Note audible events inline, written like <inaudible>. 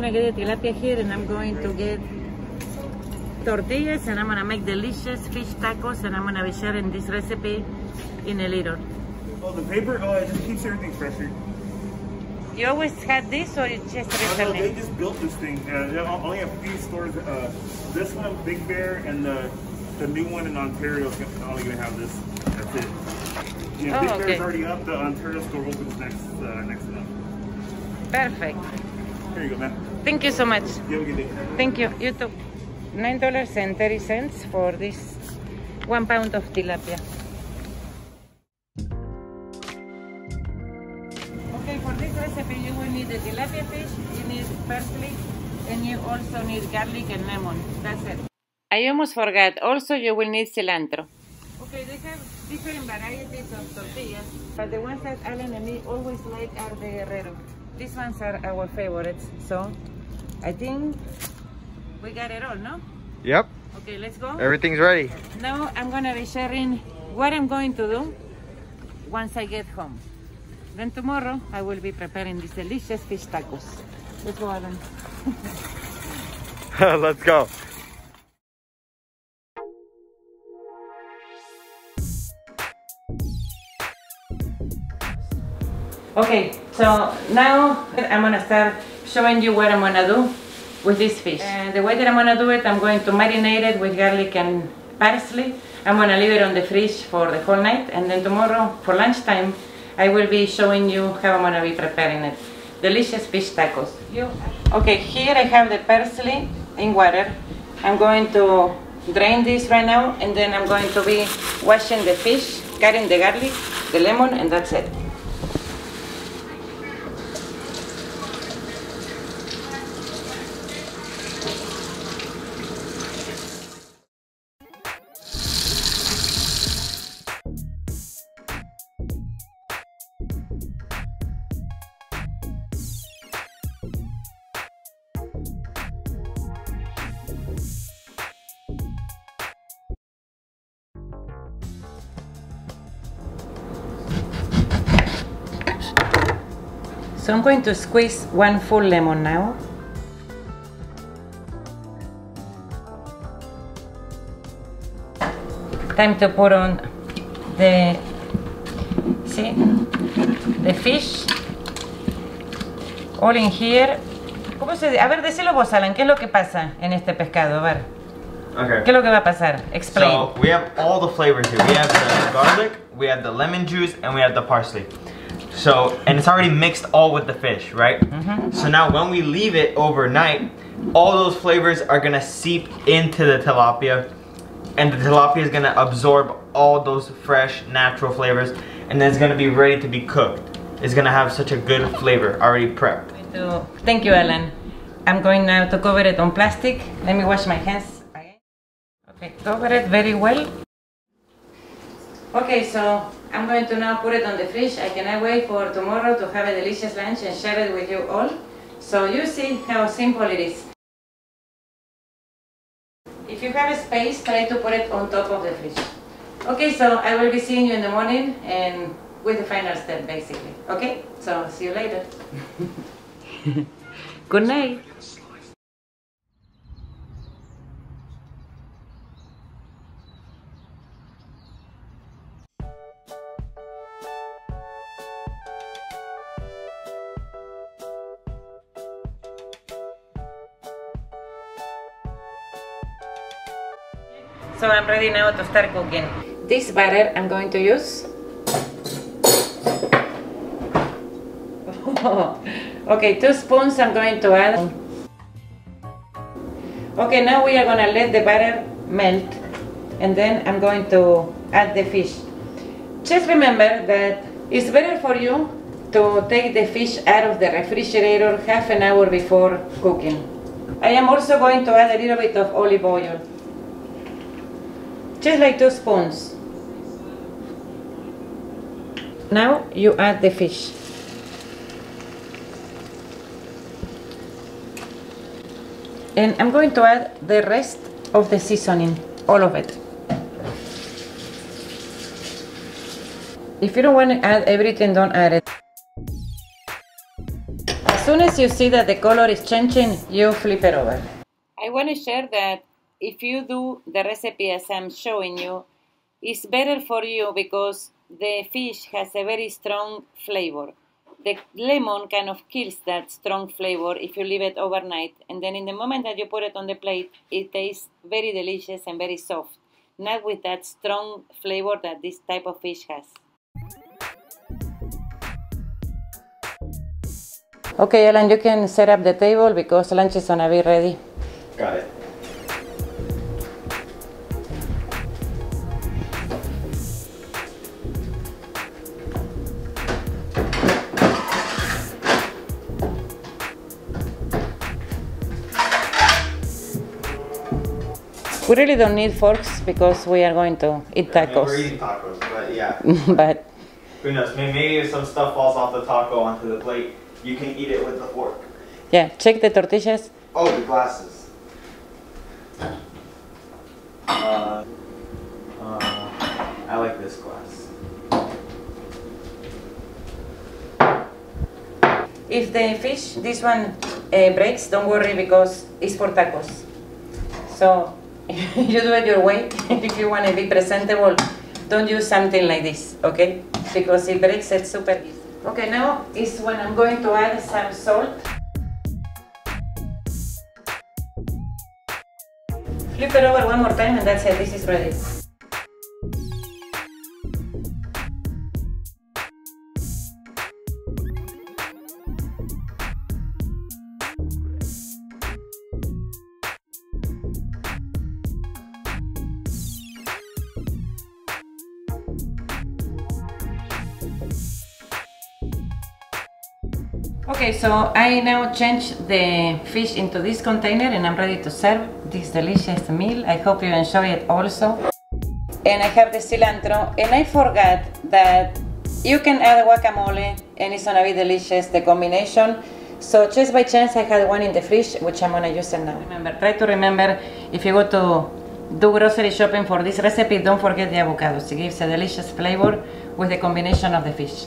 gonna get the tilapia here and I'm going to get tortillas and I'm gonna make delicious fish tacos and I'm gonna be sharing this recipe in a little. Oh, the paper? Oh, it just keeps everything fresher. You always had this or it's just Oh, no, they just built this thing. Uh, they only have a few stores. Uh, this one, Big Bear, and the the new one in Ontario is only to have this. That's it. Yeah, Oh, Big okay. Bear's already up. The Ontario store opens next uh, next month. Perfect. Here you go, man. Thank you so much. You have a good day. Thank you. You too. Nine dollars and thirty cents for this one pound of tilapia. Okay, for this recipe you will need the tilapia fish, you need parsley, and you also need garlic and lemon. That's it. I almost forgot. Also, you will need cilantro. Okay, they have different varieties of tortillas, but the ones that Alan and me always like are the Guerrero. These ones are our favorites, so I think we got it all, no? Yep, Okay, let's go. everything's ready. Now I'm gonna be sharing what I'm going to do once I get home. Then tomorrow I will be preparing these delicious fish tacos. Let's go, Alan. <laughs> Let's go. Okay, so now I'm gonna start showing you what I'm gonna do with this fish. And the way that I'm gonna do it, I'm going to marinate it with garlic and parsley. I'm gonna leave it on the fridge for the whole night, and then tomorrow for lunchtime, I will be showing you how I'm gonna be preparing it. Delicious fish tacos. Okay, here I have the parsley in water. I'm going to drain this right now, and then I'm going to be washing the fish, cutting the garlic, the lemon, and that's it. So I'm going to squeeze one full lemon now. Time to put on the, see, the fish. All in here. ¿Cómo se? A ver, decilo vos, Alan, ¿qué es lo que pasa en este pescado? A ver, ¿qué Okay. es lo que va a pasar? Explain. So we have all the flavors here. We have the garlic, we have the lemon juice, and we have the parsley. So, and it's already mixed all with the fish, right? Mm-hmm. So now when we leave it overnight, all those flavors are gonna seep into the tilapia, and the tilapia is gonna absorb all those fresh, natural flavors, and then it's gonna be ready to be cooked. It's gonna have such a good flavor already prepped. Thank you, Ellen. I'm going now to cover it on plastic. Let me wash my hands again. Okay, cover it very well. Okay, so I'm going to now put it on the fridge. I cannot wait for tomorrow to have a delicious lunch and share it with you all. So you see how simple it is. If you have a space, try to put it on top of the fridge. Okay, so I will be seeing you in the morning and with the final step basically. Okay, so see you later. <laughs> Good night. So I'm ready now to start cooking. This batter I'm going to use. <laughs> okay, two spoons I'm going to add. Okay, now we are gonna let the batter melt and then I'm going to add the fish. Just remember that it's better for you to take the fish out of the refrigerator half an hour before cooking. I am also going to add a little bit of olive oil. Just like two spoons. Now you add the fish. And I'm going to add the rest of the seasoning, all of it. If you don't want to add everything, don't add it. As soon as you see that the color is changing, you flip it over. I want to share that if you do the recipe as I'm showing you, it's better for you because the fish has a very strong flavor. The lemon kind of kills that strong flavor if you leave it overnight and then in the moment that you put it on the plate it tastes very delicious and very soft not with that strong flavor that this type of fish has. Okay, Alan, you can set up the table because lunch is gonna be ready. Got it. We really don't need forks because we are going to eat I mean, we're tacos. eating tacos, but yeah. <laughs> but Who knows? Maybe, maybe if some stuff falls off the taco onto the plate, you can eat it with the fork. yeah, check the tortillas. Oh, the glasses. Uh, uh, I like this glass. If the fish, this one uh, breaks, don't worry because it's for tacos. So <laughs> you do it your way. <laughs> if you want to be presentable, don't use something like this, okay? Because it breaks it super easy. Okay, now is when I'm going to add some salt. Flip it over one more time and that's it, this is ready. Okay, so I now change the fish into this container and I'm ready to serve this delicious meal. I hope you enjoy it also. And I have the cilantro and I forgot that you can add guacamole and it's gonna be delicious, the combination. So just by chance I had one in the fridge which I'm gonna use it now. Remember, try to remember if you go to do grocery shopping for this recipe, don't forget the avocados. It gives a delicious flavor with the combination of the fish.